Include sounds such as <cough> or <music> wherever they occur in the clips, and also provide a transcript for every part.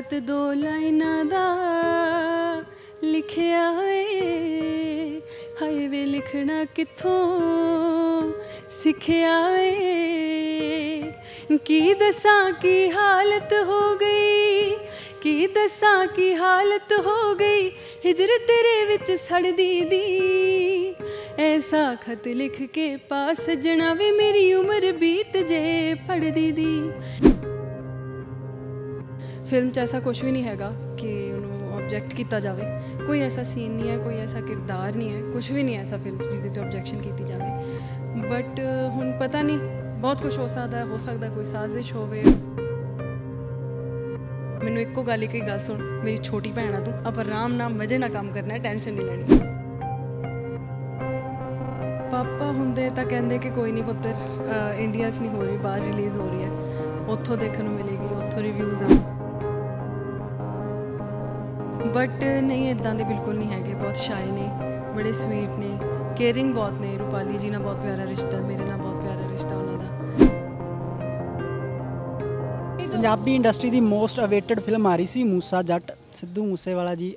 ਖਤ ਦੋ ਲਾਈਨਾਂ ਦਾ ਲਿਖਿਆ ਏ। ਹਾਏ ਵੇ ਲਿਖਣਾ ਕਿੱਥੋਂ ਸਿੱਖਿਆ ਏ। ਕੀ ਦੱਸਾਂ ਕੀ ਹਾਲਤ ਹੋ ਗਈ? ਕੀ ਦੱਸਾਂ ਕੀ ਹਾਲਤ ਹੋ ਗਈ? ਹਿਜਰ ਤੇਰੇ ਵਿੱਚ ਸੜਦੀ ਦੀ ਐਸਾ ਖਤ ਲਿਖ ਕੇ ਪਾਸ ਸਜਣਾ ਵੀ ਮੇਰੀ ਉਮਰ ਬੀਤ ਜੇ ਪੜਦੀ ਦੀ ਫਿਲਮ 'ਚ ਐਸਾ ਕੁਝ ਵੀ ਨਹੀਂ ਹੈਗਾ ਕਿ ਉਹਨੂੰ ਆਬਜੈਕਟ ਕੀਤਾ ਜਾਵੇ। ਕੋਈ ਐਸਾ ਸੀਨ ਨਹੀਂ ਹੈ, ਕੋਈ ਐਸਾ ਕਿਰਦਾਰ ਨਹੀਂ ਹੈ ਕੁਝ ਵੀ ਨਹੀਂ ਐਸਾ ਫਿਲਮ ਜਿਹਦੇ ਤੇ ਆਬਜੈਕਸ਼ਨ ਕੀਤੀ ਜਾਵੇ। ਬਟ ਹੁਣ ਪਤਾ ਨਹੀਂ, ਬਹੁਤ ਕੁਝ ਹੋ ਸਕਦਾ, ਹੈ ਹੋ ਸਕਦਾ ਕੋਈ ਸਾਜ਼ਿਸ਼ ਹੋਵੇ। ਮੈਨੂੰ ਇੱਕੋ ਗੱਲ ਹੀ ਕੋਈ ਗੱਲ ਸੁਣ, ਮੇਰੀ ਛੋਟੀ ਭੈਣ ਆ ਤੂੰ, ਆਪਾਂ ਆਰਾਮ ਨਾਲ ਮਜ਼ੇ ਨਾਲ ਕੰਮ ਕਰਨਾ ਹੈ ਟੈਨਸ਼ਨ ਨਹੀਂ ਲੈਣੀ। ਪਾਪਾ ਹੁੰਦੇ ਤਾਂ ਕਹਿੰਦੇ ਕਿ ਕੋਈ ਨਹੀਂ ਪੁੱਤਰ ਇੰਡੀਆ 'ਚ ਨਹੀਂ ਹੋ ਰਹੀ, ਬਾਹਰ ਰਿਲੀਜ਼ ਹੋ ਰਹੀ ਹੈ। ਉੱਥੋਂ ਦੇਖਣ ਨੂੰ ਮਿਲੇਗੀ, ਉੱਥੋਂ ਰਿਵਿਊਜ਼ ਆ ਬਟ ਨਹੀਂ ਇਦਾਂ ਦੇ ਬਿਲਕੁਲ ਨਹੀਂ ਹੈਗੇ ਬਹੁਤ ਸ਼ਾਏ ਨੇ ਬੜੇ ਸਵੀਟ ਨੇ ਕੇਅਰਿੰਗ ਬਹੁਤ ਨੇ ਰੂਪਾਲੀ ਜੀ ਨਾਲ ਬਹੁਤ ਪਿਆਰਾ ਰਿਸ਼ਤਾ ਮੇਰੇ ਨਾਲ ਬਹੁਤ ਪਿਆਰਾ ਰਿਸ਼ਤਾ ਉਹਨਾਂ ਦਾ ਪੰਜਾਬੀ ਇੰਡਸਟਰੀ ਦੀ ਮੋਸਟ ਅਵੇਟਡ ਫਿਲਮ ਆ ਰਹੀ ਸੀ ਮੂਸਾ ਜੱਟ ਸਿੱਧੂ ਮੂਸੇਵਾਲਾ ਜੀ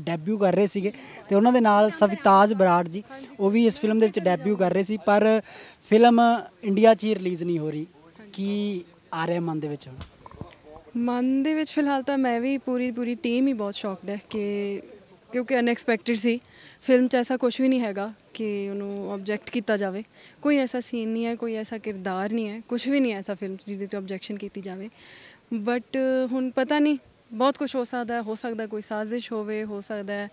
ਡੈਬਿਊ ਕਰ ਰਹੇ ਸੀਗੇ ਤੇ ਉਹਨਾਂ ਦੇ ਨਾਲ ਸਵਿਤਾਜ ਬਰਾੜ ਜੀ ਉਹ ਵੀ ਇਸ ਫਿਲਮ ਦੇ ਵਿੱਚ ਡੈਬਿਊ ਕਰ ਰਹੇ ਸੀ ਪਰ ਫਿਲਮ ਇੰਡੀਆ 'ਚ ਹੀ ਰਿਲੀਜ਼ ਨਹੀਂ ਹੋ ਰਹੀ ਕੀ ਆ ਰਿਹਾ ਮਨ ਦੇ ਵਿੱਚ ਹੁਣ ਮਨ ਦੇ ਵਿੱਚ ਫਿਲਹਾਲ ਤਾਂ ਮੈਂ ਵੀ ਪੂਰੀ ਪੂਰੀ ਟੀਮ ਹੀ ਬਹੁਤ ਸ਼ੌਕਡ ਹੈ ਕਿ ਕਿਉਂਕਿ ਅਨਐਕਸਪੈਕਟਿਡ ਸੀ। ਫਿਲਮ 'ਚ ਐਸਾ ਕੁਝ ਵੀ ਨਹੀਂ ਹੈਗਾ ਕਿ ਉਹਨੂੰ ਆਬਜੈਕਟ ਕੀਤਾ ਜਾਵੇ। ਕੋਈ ਐਸਾ ਸੀਨ ਨਹੀਂ ਹੈ, ਕੋਈ ਐਸਾ ਕਿਰਦਾਰ ਨਹੀਂ ਹੈ ਕੁਝ ਵੀ ਨਹੀਂ ਐਸਾ ਫਿਲਮ 'ਚ ਜਿਹਦੇ ਤੇ ਆਬਜੈਕਸ਼ਨ ਕੀਤੀ ਜਾਵੇ। ਬਟ ਹੁਣ ਪਤਾ ਨਹੀਂ, ਬਹੁਤ ਕੁਝ ਹੋ ਸਕਦਾ, ਹੈ ਹੋ ਸਕਦਾ ਕੋਈ ਸਾਜ਼ਿਸ਼ ਹੋਵੇ, ਹੋ ਸਕਦਾ ਹੈ।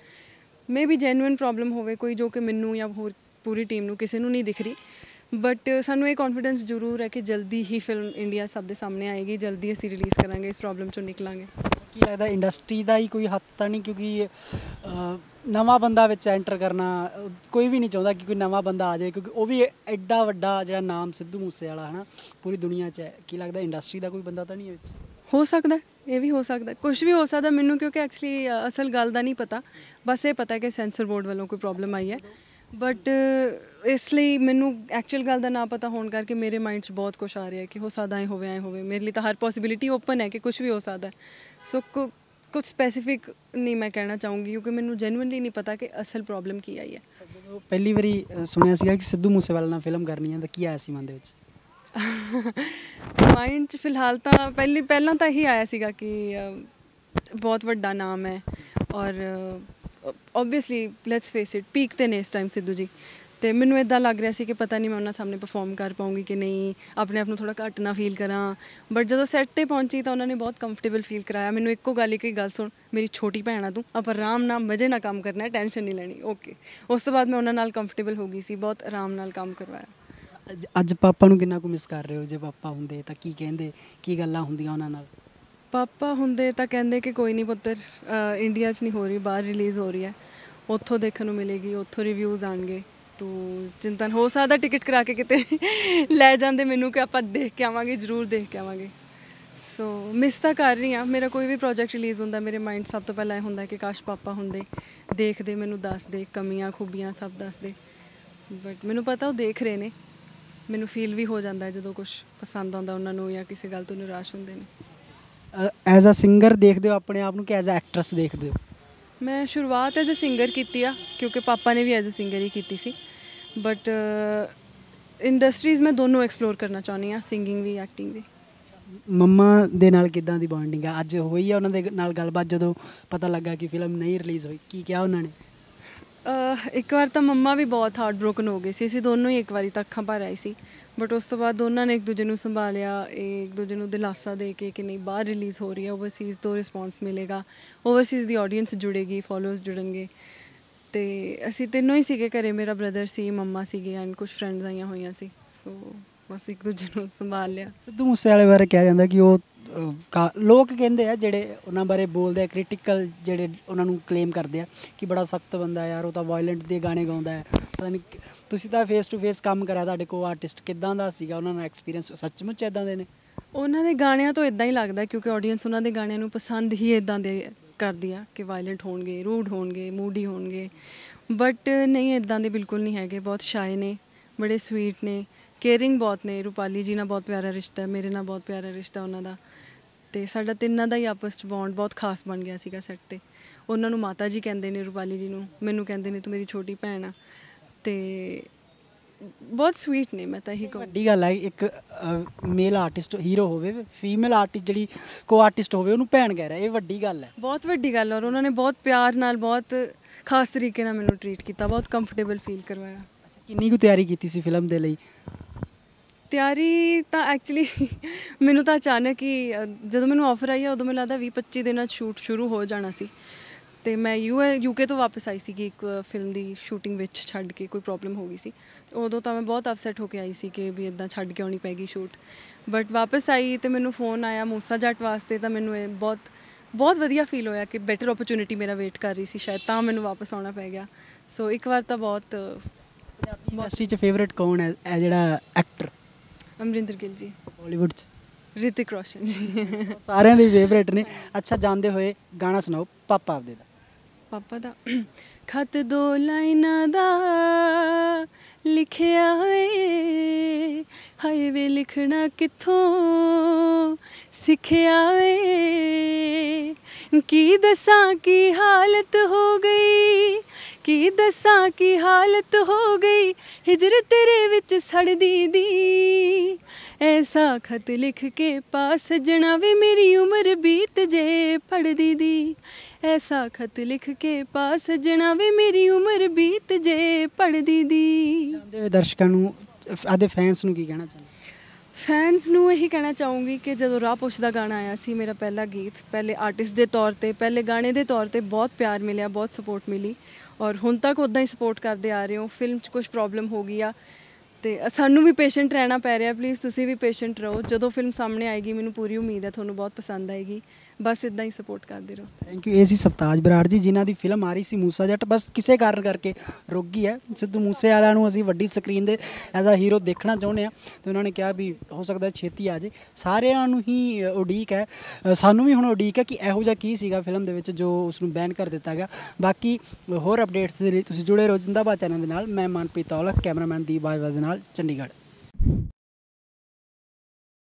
ਮੇ ਵੀ ਜੈਨੂਇਨ ਪ੍ਰੋਬਲਮ ਹੋਵੇ, ਕੋਈ ਜੋ ਕਿ ਮੈਨੂੰ ਜਾਂ ਹੋਰ ਪੂਰੀ ਟੀਮ ਨੂੰ ਕਿਸੇ ਨੂੰ ਨਹੀਂ ਦਿਖ ਰਹੀ। ਬਟ ਸਾਨੂੰ ਇਹ ਕੌਨਫੀਡੈਂਸ ਜ਼ਰੂਰ ਹੈ ਕਿ ਜਲਦੀ ਹੀ ਫਿਲਮ ਇੰਡੀਆ ਸਭ ਦੇ ਸਾਹਮਣੇ ਆਏਗੀ ਜਲਦੀ ਅਸੀਂ ਰਿਲੀਜ਼ ਕਰਾਂਗੇ ਇਸ ਪ੍ਰੋਬਲਮ ਚੋਂ ਨਿਕਲਾਂਗੇ। ਕੀ ਲੱਗਦਾ ਇੰਡਸਟਰੀ ਦਾ ਹੀ ਕੋਈ ਹੱਥ ਤਾਂ ਨਹੀਂ? ਕਿਉਂਕਿ ਨਵਾਂ ਬੰਦਾ ਵਿੱਚ ਐਂਟਰ ਕਰਨਾ ਕੋਈ ਵੀ ਨਹੀਂ ਚਾਹੁੰਦਾ ਕਿ ਕੋਈ ਨਵਾਂ ਬੰਦਾ ਆ ਜਾਏ ਕਿਉਂਕਿ ਉਹ ਵੀ ਐਡਾ ਵੱਡਾ ਜਿਹੜਾ ਨਾਮ ਸਿੱਧੂ ਮੂਸੇਵਾਲਾ ਹੈ ਨਾ ਪੂਰੀ ਦੁਨੀਆ 'ਚ ਹੈ। ਕੀ ਲੱਗਦਾ ਇੰਡਸਟਰੀ ਦਾ ਕੋਈ ਬੰਦਾ ਤਾਂ ਨਹੀਂ ਹੈ ਵਿੱਚ? ਹੋ ਸਕਦਾ ਇਹ ਵੀ ਹੋ ਸਕਦਾ ਕੁਝ ਵੀ ਹੋ ਸਕਦਾ ਮੈਨੂੰ ਕਿਉਂਕਿ ਐਕਚੁਅਲੀ ਅਸਲ ਗੱਲ ਦਾ ਨਹੀਂ ਪਤਾ। ਬਸ ਇਹ ਪਤਾ ਕਿ ਸੈਂਸਰ ਬੋਰਡ ਵੱਲੋਂ ਕੋਈ ਪ੍ਰੋਬਲਮ ਆਈ ਹੈ। ਬਟ ਇਸ ਲਈ ਮੈਨੂੰ ਐਕਚੁਅਲ ਗੱਲ ਦਾ ਨਾ ਪਤਾ ਹੋਣ ਕਰਕੇ ਮੇਰੇ ਮਾਈਂਡ 'ਚ ਬਹੁਤ ਕੁਝ ਆ ਰਿਹਾ ਹੈ ਕਿ ਹੋ ਸਕਦਾ ਐ ਹੋਵੇ ਐ ਹੋਵੇ। ਮੇਰੇ ਲਈ ਤਾਂ ਹਰ ਪੋਸਿਬਿਲਿਟੀ ਓਪਨ ਹੈ ਕਿ ਕੁਝ ਵੀ ਹੋ ਸਕਦਾ ਸੋ ਕੁਝ ਸਪੈਸੀਫਿਕ ਨਹੀਂ ਮੈਂ ਕਹਿਣਾ ਚਾਹੂੰਗੀ ਕਿਉਂਕਿ ਮੈਨੂੰ ਜੈਨੂਇਨਲੀ ਨਹੀਂ ਪਤਾ ਕਿ ਅਸਲ ਪ੍ਰੋਬਲਮ ਕੀ ਆਈ ਹੈ। ਜਦੋਂ ਪਹਿਲੀ ਵਾਰੀ ਸੁਣਿਆ ਸੀਗਾ ਕਿ ਸਿੱਧੂ ਮੂਸੇਵਾਲਾ ਨਾਲ ਫਿਲਮ ਕਰਨੀ ਹੈ ਤਾਂ ਕੀ ਆਇਆ ਸੀ ਮਨ ਦੇ ਵਿੱਚ? ਮਾਈਂਡ 'ਚ ਫਿਲਹਾਲ ਤਾਂ ਪਹਿਲੀ ਪਹਿਲਾਂ ਤਾਂ ਇਹੀ ਆਇਆ ਸੀਗਾ ਕਿ ਬਹੁਤ ਵੱਡਾ ਨਾਮ ਹੈ ਔਰ obviously let's face it peak ਤੇ ਨੇ ਇਸ ਟਾਈਮ ਸਿੱਧੂ ਜੀ। ਤੇ ਮੈਨੂੰ ਇਦਾਂ ਲੱਗ ਰਿਹਾ ਸੀ ਕਿ ਪਤਾ ਨਹੀਂ ਮੈਂ ਉਹਨਾਂ ਸਾਹਮਣੇ ਪਰਫਾਰਮ ਕਰ ਪਾਉਂਗੀ ਕਿ ਨਹੀਂ, ਆਪਣੇ ਆਪ ਨੂੰ ਥੋੜਾ ਘੱਟ ਨਾ ਫੀਲ ਕਰਾਂ। ਬਟ ਜਦੋਂ ਸੈੱਟ ਤੇ ਪਹੁੰਚੀ ਤਾਂ ਉਹਨਾਂ ਨੇ ਬਹੁਤ ਕੰਫਰਟੇਬਲ ਫੀਲ ਕਰਾਇਆ। ਮੈਨੂੰ ਇੱਕੋ ਗੱਲ, ਇੱਕ ਹੀ ਗੱਲ ਸੁਣ, ਮੇਰੀ ਛੋਟੀ ਭੈਣ ਆ ਤੂੰ, ਆਪਾਂ ਆਰਾਮ ਨਾਲ ਮਜ਼ੇ ਨਾਲ ਕੰਮ ਕਰਨਾ ਹੈ ਟੈਨਸ਼ਨ ਨਹੀਂ ਲੈਣੀ। ਓਕੇ ਉਸ ਤੋਂ ਬਾਅਦ ਮੈਂ ਉਹਨਾਂ ਨਾਲ ਕੰਫਰਟੇਬਲ ਹੋ ਗਈ ਸੀ, ਬਹੁਤ ਆਰਾਮ ਨਾਲ ਕੰਮ ਕਰਵਾਇਆ। ਅੱਜ- ਅੱਜ ਪਾਪਾ ਨੂੰ ਕਿੰਨਾ ਕੁ ਮਿਸ ਕਰ ਰਹੇ ਹੋ? ਜੇ ਪਾਪਾ ਹੁੰਦੇ ਤਾਂ ਕੀ ਕਹਿੰਦੇ? ਕੀ ਗੱਲਾਂ ਹੁੰਦੀਆਂ ਉਹਨਾਂ ਨਾਲ? ਪਾਪਾ ਹੁੰਦੇ ਤਾਂ ਕਹਿੰਦੇ ਕਿ ਕੋਈ ਨਹੀਂ ਪੁੱਤਰ ਇੰਡੀਆ 'ਚ ਨਹੀਂ ਹੋ ਰਹੀ, ਬਾਹਰ ਰਿਲੀਜ਼ ਹੋ ਰਹੀ ਹੈ। ਉੱਥੋਂ ਦੇਖਣ ਨੂੰ ਮਿਲੇਗੀ, ਉੱਥੋਂ ਰਿਵਿਊਜ਼ ਆਣਗੇ ਤੂੰ ਚਿੰਤਾ ਹੋ ਸਕਦਾ ਟਿਕਟ ਕਰਾ ਕੇ ਕਿਤੇ ਲੈ ਜਾਂਦੇ ਮੈਨੂੰ ਕਿ ਆਪਾਂ ਦੇਖ ਕੇ ਆਵਾਂਗੇ, ਜ਼ਰੂਰ ਦੇਖ ਕੇ ਆਵਾਂਗੇ। ਸੋ ਮਿਸ ਤਾਂ ਕਰ ਰਹੀ ਹਾਂ। ਮੇਰਾ ਕੋਈ ਵੀ ਪ੍ਰੋਜੈਕਟ ਰਿਲੀਜ਼ ਹੁੰਦਾ, ਮੇਰੇ ਮਾਈਂਡ ਸਭ ਤੋਂ ਪਹਿਲਾਂ ਇਹ ਹੁੰਦਾ ਕਿ ਕਾਸ਼ ਪਾਪਾ ਹੁੰਦੇ। ਦੇਖਦੇ, ਮੈਨੂੰ ਦੱਸਦੇ, ਕਮੀਆਂ, ਖੂਬੀਆਂ ਸਭ ਦੱਸਦੇ। ਬਟ ਮੈਨੂੰ ਪਤਾ ਉਹ ਦੇਖ ਰਹੇ ਨੇ। ਮੈਨੂੰ ਫੀਲ ਵੀ ਹੋ ਜਾਂਦਾ ਜਦੋਂ ਕੁਝ ਪਸੰਦ ਆਉਂਦਾ ਉਹਨਾਂ ਨੂੰ ਜਾਂ ਕਿਸੇ ਗੱਲ ਤੋਂ ਨਿਰਾਸ਼ ਹੁੰਦੇ ਨੇ। ਐਜ਼ ਅ ਸਿੰਗਰ ਦੇਖਦੇ ਹੋ ਆਪਣੇ ਆਪ ਨੂੰ ਕਿ ਐਜ਼ ਅ ਐਕਟਰੈਸ ਦੇਖਦੇ ਹੋ? ਮੈਂ ਸ਼ੁਰੂਆਤ ਐਜ਼ ਅ ਸਿੰਗਰ ਕੀਤੀ ਆ ਕਿਉਂਕਿ ਪਾਪਾ ਨੇ ਵੀ ਐਜ਼ ਅ ਸਿੰਗਰ ਹੀ ਕੀਤੀ ਸੀ। ਬਟ ਇੰਡਸਟਰੀਜ਼ ਮੈਂ ਦੋਨੋਂ ਐਕਸਪਲੋਰ ਕਰਨਾ ਚਾਹੁੰਦੀ ਆ ਸਿੰਗਿੰਗ ਵੀ ਐਕਟਿੰਗ ਵੀ। ਮੰਮਾ ਦੇ ਨਾਲ ਕਿਦਾਂ ਦੀ ਬੌਂਡਿੰਗ ਆ? ਅੱਜ ਹੋਈ ਆ ਉਹਨਾਂ ਦੇ ਨਾਲ ਗੱਲਬਾਤ ਜਦੋਂ ਪਤਾ ਲੱਗਾ ਕਿ ਫਿਲਮ ਨਹੀਂ ਰਿਲੀਜ਼ ਹੋਈ ਕੀ ਕਿਹਾ ਉਹਨਾਂ ਨੇ? ਇੱਕ ਵਾਰ ਤਾਂ ਮੰਮਾ ਵੀ ਬਹੁਤ ਹਾਰਟ ਬ੍ਰੋਕਨ ਹੋ ਗਏ ਸੀ। ਅਸੀਂ ਦੋਨੋਂ ਹੀ ਇੱਕ ਵਾਰੀ ਤਾਂ ਅੱਖਾਂ ਭਰ ਆਏ ਸੀ। ਬਟ ਉਸ ਤੋਂ ਬਾਅਦ ਦੋਨਾਂ ਨੇ ਇੱਕ ਦੂਜੇ ਨੂੰ ਸੰਭਾਲਿਆ, ਇਹ ਇੱਕ ਦੂਜੇ ਨੂੰ ਦਿਲਾਸਾ ਦੇ ਕੇ ਕਿ ਨਹੀਂ, ਬਾਹਰ ਰਿਲੀਜ਼ ਹੋ ਰਹੀ ਹੈ। ਓਵਰਸੀਜ਼ ਤੋਂ ਰਿਸਪੌਂਸ ਮਿਲੇਗਾ। ਓਵਰਸੀਜ਼ ਦੀ ਆਡੀਅנס ਜੁੜੇਗੀ ਫਾਲੋਅਰਸ ਜੁੜਨਗੇ। ਤੇ ਅਸੀਂ ਤਿੰਨੋਂ ਹੀ ਸੀਗੇ ਘਰੇ। ਮੇਰਾ ਬ੍ਰਦਰ ਸੀ, ਮੰਮਾ ਸੀਗੇ ਐਂਡ ਕੁਝ ਫਰੈਂਡਸ ਆਈਆਂ ਹੋਈਆਂ ਸੀ। ਸੋ ਬਸ ਇੱਕ ਦੂਜੇ ਨੂੰ ਸੰਭਾਲ ਲਿਆ। ਸਿੱਧੂ ਮੂਸੇਵਾਲੇ ਬਾਰੇ ਕਿਹਾ ਜਾਂਦਾ ਕਿ ਉਹ ਲੋਕ ਕਹਿੰਦੇ ਆ ਜਿਹੜੇ ਉਹਨਾਂ ਬਾਰੇ ਬੋਲਦੇ ਆ ਕ੍ਰਿਟੀਕਲ ਜਿਹੜੇ ਉਹਨਾਂ ਨੂੰ ਕਲੇਮ ਕਰਦੇ ਆ ਕਿ ਬੜਾ ਸਖਤ ਬੰਦਾ ਯਾਰ, ਉਹ ਤਾਂ ਵਾਇਲੈਂਟ ਦੇ ਗਾਣੇ ਗਾਉਂਦਾ ਹੈ। ਪਤਾ ਨਹੀਂ ਤੁਸੀਂ ਤਾਂ ਫੇਸ ਟੂ ਫੇਸ ਕੰਮ ਕਰਿਆ ਤੁਹਾਡੇ ਕੋਲ ਆਰਟਿਸਟ ਕਿਦਾਂ ਦਾ ਸੀਗਾ ਉਹਨਾਂ ਨਾਲ ਐਕਸਪੀਰੀਅੰਸ ਸੱਚਮੁੱਚ ਇਦਾਂ ਦੇ ਨੇ? ਉਹਨਾਂ ਦੇ ਗਾਣਿਆਂ ਤੋਂ ਇਦਾਂ ਹੀ ਲੱਗਦਾ ਕਿਉਂਕਿ ਆਡੀਅנס ਉਹਨਾਂ ਦੇ ਗਾਣਿਆਂ ਨੂੰ ਪਸੰਦ ਹੀ ਇਦਾਂ ਦੇ ਕਰਦੀ ਆ ਕਿ ਵਾਇਲੈਂਟ ਹੋਣਗੇ ਰੂਡ ਹੋਣਗੇ ਮੂਡੀ ਹੋਣਗੇ। ਬਟ ਨਹੀਂ ਇਦਾਂ ਦੇ ਬਿਲਕੁਲ ਨਹੀਂ ਹੈਗੇ, ਬਹੁਤ ਸ਼ਾਏ ਨੇ, ਬੜੇ ਸਵੀਟ ਨੇ। ਕੇਅਰਿੰਗ ਬਹੁਤ ਨੇ ਰੂਪਾਲੀ ਜੀ ਨਾਲ ਬਹੁਤ ਪਿਆਰਾ ਰਿਸ਼ਤਾ ਹੈ ਮੇਰੇ ਨਾਲ ਬਹੁਤ ਪਿਆਰਾ ਰਿਸ਼ਤਾ ਉਹਨਾਂ ਦਾ। ਤੇ ਸਾਡਾ ਤਿੰਨਾਂ ਦਾ ਹੀ ਆਪਸ 'ਚ ਬੌਂਡ ਬਹੁਤ ਖਾਸ ਬਣ ਗਿਆ ਸੀਗਾ ਸੈੱਟ ਤੇ। ਉਹਨਾਂ ਨੂੰ ਮਾਤਾ ਜੀ ਕਹਿੰਦੇ ਨੇ ਰੂਪਾਲੀ ਜੀ ਨੂੰ ਮੈਨੂੰ ਕਹਿੰਦੇ ਨੇ ਤੂੰ ਮੇਰੀ ਛੋਟੀ ਭੈਣ ਆ। ਤੇ ਬਹੁਤ ਸਵੀਟ ਨੇ ਮੈਂ ਤਾਂ ਇਹੀ ਕਹੂੰ। ਵੱਡੀ ਗੱਲ ਹੈ ਇੱਕ ਮੇਲ ਆਰਟਿਸਟ ਹੀਰੋ ਹੋਵੇ ਫੀਮੇਲ ਆਰਟਿਸਟ ਜਿਹੜੀ ਕੋ ਆਰਟਿਸਟ ਹੋਵੇ ਉਹਨੂੰ ਭੈਣ ਕਹਿ ਰਿਹਾ ਇਹ ਵੱਡੀ ਗੱਲ ਹੈ ਬਹੁਤ ਵੱਡੀ ਗੱਲ ਔਰ ਉਹਨਾਂ ਨੇ ਬਹੁਤ ਪਿਆਰ ਨਾਲ ਬਹੁਤ ਖਾਸ ਤਰੀਕੇ ਨਾਲ ਮੈਨੂੰ ਟਰੀਟ ਕੀਤਾ ਬਹੁਤ ਕੰਫਰਟੇਬਲ ਫੀਲ ਕਰਵਾਇਆ। ਕਿੰਨੀ ਕੁ ਤਿਆਰੀ ਕੀਤੀ ਸੀ ਫਿਲਮ ਦੇ ਲਈ? ਤਿਆਰੀ ਤਾਂ ਐਕਚੁਅਲੀ <laughs> ਮੈਨੂੰ ਤਾਂ ਅਚਾਨਕ ਹੀ ਜਦੋਂ ਮੈਨੂੰ ਆਫਰ ਆਈ ਆ, ਉਦੋਂ ਮੈਨੂੰ ਲੱਗਦਾ 20 25 ਦਿਨਾਂ 'ਚ ਸ਼ੂਟ ਸ਼ੁਰੂ ਹੋ ਜਾਣਾ ਸੀ। ਤੇ ਮੈਂ ਯੂ ਐ ਯੂਕੇ ਤੋਂ ਵਾਪਸ ਆਈ ਸੀਗੀ ਇੱਕ ਫਿਲਮ ਦੀ ਸ਼ੂਟਿੰਗ ਵਿੱਚ ਛੱਡ ਕੇ, ਕੋਈ ਪ੍ਰੋਬਲਮ ਹੋ ਗਈ ਸੀ। ਉਦੋਂ ਤਾਂ ਮੈਂ ਬਹੁਤ ਅਪਸੈਟ ਹੋ ਕੇ ਆਈ ਸੀ ਕਿ ਵੀ ਇਦਾਂ ਛੱਡ ਕੇ ਆਉਣੀ ਪੈਗੀ ਸ਼ੂਟ ਬਟ ਵਾਪਸ ਆਈ ਤੇ ਮੈਨੂੰ ਫੋਨ ਆਇਆ ਮੂਸਾ ਜੱਟ ਵਾਸਤੇ, ਤਾਂ ਮੈਨੂੰ ਇਹ ਬਹੁਤ ਬਹੁਤ ਵਧੀਆ ਫੀਲ ਹੋਇਆ ਕਿ ਬੈਟਰ ਓਪਰਚ्युनिटी ਮੇਰਾ ਵੇਟ ਕਰ ਰਹੀ ਸੀ, ਸ਼ਾਇਦ ਤਾਂ ਮੈਨੂੰ ਵਾਪਸ ਆਉਣਾ ਪੈ ਗਿਆ। ਸੋ ਇੱਕ ਵਾਰ ਤਾਂ ਬਹੁਤ, ਪੰਜਾਬੀ 'ਚ ਫੇਵਰਿਟ ਕੌਣ ਹੈ? ਜਿਹੜਾ ਐਕਟਰ ਅਮਰਿੰਦਰ ਗਿੱਲ ਜੀ। ਬਾਲੀਵੁੱਡ 'ਚ? ਰਿਤਿਕ ਰੋਸ਼ਨ ਜੀ। ਸਾਰਿਆਂ ਦੇ ਫੇਵਰਿਟ ਨੇ। ਅੱਛਾ ਜਾਂਦੇ ਹੋਏ ਗਾਣਾ ਸੁਣਾਓ ਪਾਪਾ ਆਪਦੇ ਦਾ। ਪਾਪਾ ਦਾ। ਖਤ ਦੋ ਲਾਈਨਾਂ ਦਾ ਲਿਖਿਆ ਏ। ਹਾਏ ਵੇ ਲਿਖਣਾ ਕਿੱਥੋਂ? ਸਿੱਖਿਆ ਏ। ਕੀ ਦੱਸਾਂ ਕੀ ਹਾਲਤ ਹੋ ਗਈ? ਕੀ ਦੱਸਾਂ ਕੀ ਹਾਲਤ ਹੋ ਗਈ? ਹਿਜਰ ਤੇਰੇ ਵਿੱਚ ਸੜਦੀ ਦੀ ਐਸਾ ਖਤ ਲਿਖ ਕੇ ਪਾ ਸਜਣਾ ਵੇ ਮੇਰੀ ਉਮਰ ਬੀਤ ਜੇ ਪੜਦੀ ਦੀ ਐਸਾ ਖਤ ਲਿਖ ਕੇ ਪਾ ਸਜਣਾ ਵੇ ਮੇਰੀ ਉਮਰ ਬੀਤ ਜੇ ਪੜਦੀ ਦੀ ਜਾਂਦੇ ਹੋਏ ਦਰਸ਼ਕਾਂ ਨੂੰ ਆਦੇ ਫੈਨਸ ਨੂੰ ਕੀ ਕਹਿਣਾ ਚਾਹੁੰਦੇ? ਫੈਨਸ ਨੂੰ ਇਹੀ ਕਹਿਣਾ ਚਾਹੂੰਗੀ ਕਿ ਜਦੋਂ ਰਾਹ ਪੁੱਛਦਾ ਗਾਣਾ ਆਇਆ ਸੀ ਮੇਰਾ ਪਹਿਲਾ ਗੀਤ ਪਹਿਲੇ ਆਰਟਿਸਟ ਦੇ ਤੌਰ ਤੇ ਪਹਿਲੇ ਗਾਣੇ ਦੇ ਤੌਰ ਤੇ ਬਹੁਤ ਪਿਆਰ ਮਿਲਿਆ ਬਹੁਤ ਸਪੋਰਟ ਮਿਲੀ। ਔਰ ਹੁਣ ਤੱਕ ਉਦਾਂ ਹੀ ਸਪੋਰਟ ਕਰਦੇ ਆ ਰਹੇ ਹੋ। ਫਿਲਮ 'ਚ ਕੁਝ ਪ੍ਰੋਬਲਮ ਹੋ ਗਈ ਆ। ਤੇ ਸਾਨੂੰ ਵੀ ਪੇਸ਼ੈਂਟ ਰਹਿਣਾ ਪੈ ਰਿਹਾ ਪਲੀਜ਼ ਤੁਸੀਂ ਵੀ ਪੇਸ਼ੈਂਟ ਰਹੋ। ਜਦੋਂ ਫਿਲਮ ਸਾਹਮਣੇ ਆਏਗੀ, ਮੈਨੂੰ ਪੂਰੀ ਉਮੀਦ ਹੈ, ਤੁਹਾਨੂੰ ਬਹੁਤ ਪਸੰਦ ਆਏਗੀ। ਬਸ ਇਦਾਂ ਹੀ ਸਪੋਰਟ ਕਰਦੇ ਰਹੋ। ਥੈਂਕ ਯੂ ਇਹ ਸੀ ਸਵਤਾਜ ਬਰਾੜ ਜੀ, ਜਿਨ੍ਹਾਂ ਦੀ ਫਿਲਮ ਆ ਰਹੀ ਸੀ ਮੂਸਾ ਜੱਟ। ਬਸ ਕਿਸੇ ਕਾਰਨ ਕਰਕੇ ਰੁਕ ਗਈ ਹੈ। ਸਿੱਧੂ ਮੂਸੇ ਵਾਲਿਆਂ ਨੂੰ ਅਸੀਂ ਵੱਡੀ ਸਕਰੀਨ ਦੇ ਐਜ਼ ਅ ਹੀਰੋ ਦੇਖਣਾ ਚਾਹੁੰਦੇ ਆ ਤੇ ਉਹਨਾਂ ਨੇ ਕਿਹਾ ਵੀ ਹੋ ਸਕਦਾ ਛੇਤੀ ਆ ਜੇ ਸਾਰਿਆਂ ਨੂੰ ਹੀ ਉਡੀਕ ਹੈ। ਸਾਨੂੰ ਵੀ ਹੁਣ ਉਡੀਕ ਹੈ ਕਿ ਇਹੋ ਜਿਹਾ ਕੀ ਸੀਗਾ ਫਿਲਮ ਦੇ ਵਿੱਚ ਜੋ ਉਸ ਨੂੰ ਬੈਨ ਕਰ ਦਿੱਤਾ ਗਿਆ। ਬਾਕੀ ਹੋਰ ਅਪਡੇਟਸ ਦੇ ਲਈ ਤੁਸੀਂ ਜੁੜੇ ਰਹੋ ਜਿੰਦਾਬਾਦ ਚੈਨਲ ਦੇ ਨਾਲ। ਮੈਂ ਮਨਪ੍ਰੀਤ ਔਲਖ, ਕੈਮਰਾਮੈਨ ਦੀਪ ਬਾਜਵਾ ਦੇ ਨਾਲ। ਨਾਲ ਚੰਡੀਗੜ੍ਹ